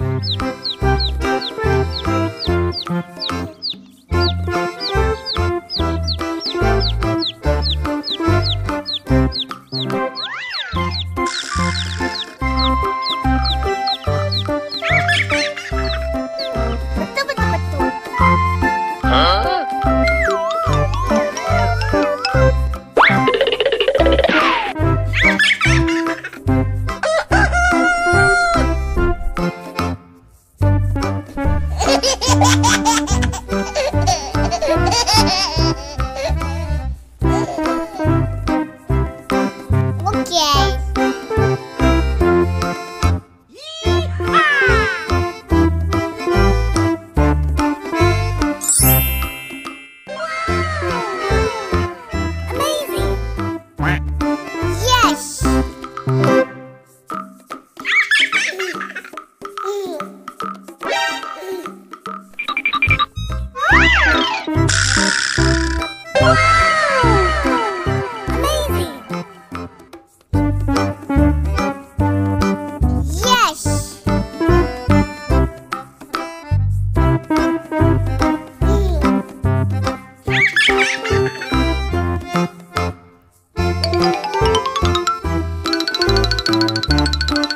Música Betul-betul.